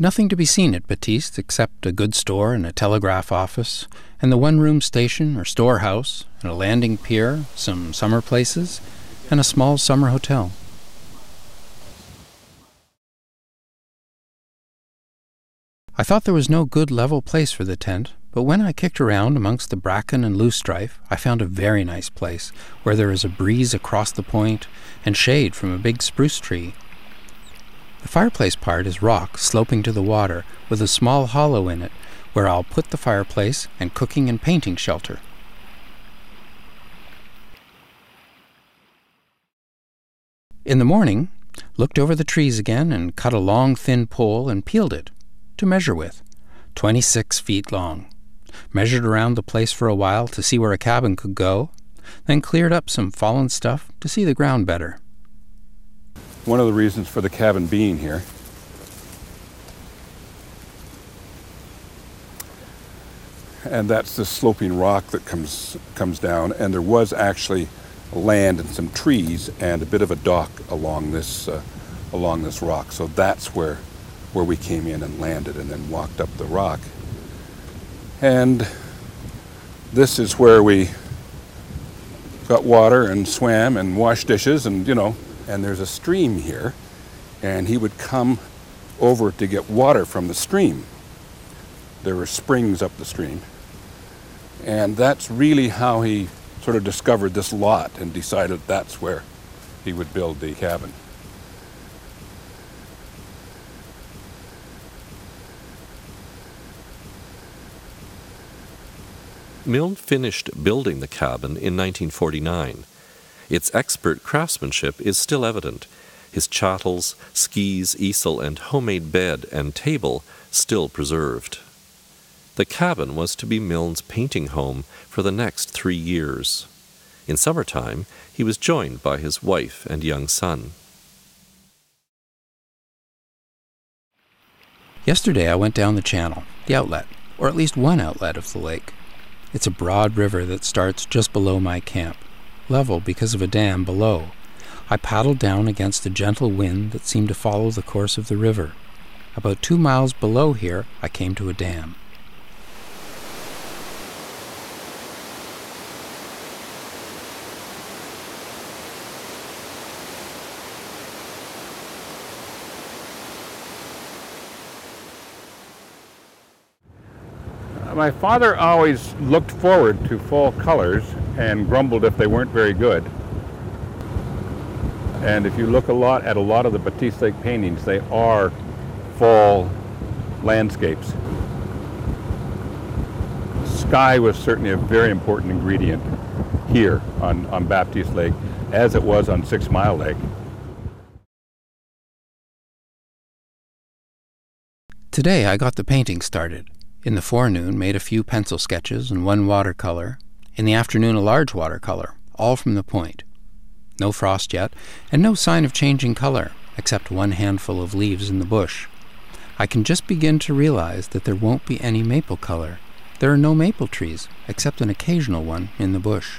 Nothing to be seen at Baptiste except a good store and a telegraph office, and the one room station or storehouse, and a landing pier, some summer places, and a small summer hotel. I thought there was no good level place for the tent, but when I kicked around amongst the bracken and loosestrife, I found a very nice place, where there is a breeze across the point and shade from a big spruce tree. The fireplace part is rock sloping to the water, with a small hollow in it, where I'll put the fireplace and cooking and painting shelter. In the morning, looked over the trees again and cut a long thin pole and peeled it to measure with, 26 feet long. Measured around the place for a while to see where a cabin could go, then cleared up some fallen stuff to see the ground better. One of the reasons for the cabin being here. And that's the sloping rock that comes comes down. And there was actually land and some trees and a bit of a dock along this uh, along this rock. So that's where where we came in and landed and then walked up the rock. And this is where we got water and swam and washed dishes and, you know, and there's a stream here. And he would come over to get water from the stream. There were springs up the stream. And that's really how he sort of discovered this lot and decided that's where he would build the cabin. Milne finished building the cabin in 1949. Its expert craftsmanship is still evident. His chattels, skis, easel, and homemade bed and table still preserved. The cabin was to be Milne's painting home for the next three years. In summertime, he was joined by his wife and young son. Yesterday I went down the channel, the outlet, or at least one outlet of the lake. It's a broad river that starts just below my camp, level because of a dam below. I paddled down against a gentle wind that seemed to follow the course of the river. About two miles below here, I came to a dam. Uh, my father always looked forward to fall colors and grumbled if they weren't very good. And if you look a lot at a lot of the Baptiste Lake paintings, they are fall landscapes. Sky was certainly a very important ingredient here on, on Baptiste Lake, as it was on Six Mile Lake. Today I got the painting started. In the forenoon, made a few pencil sketches and one watercolor. In the afternoon, a large watercolor, all from the point. No frost yet, and no sign of changing color, except one handful of leaves in the bush. I can just begin to realize that there won't be any maple color. There are no maple trees, except an occasional one in the bush.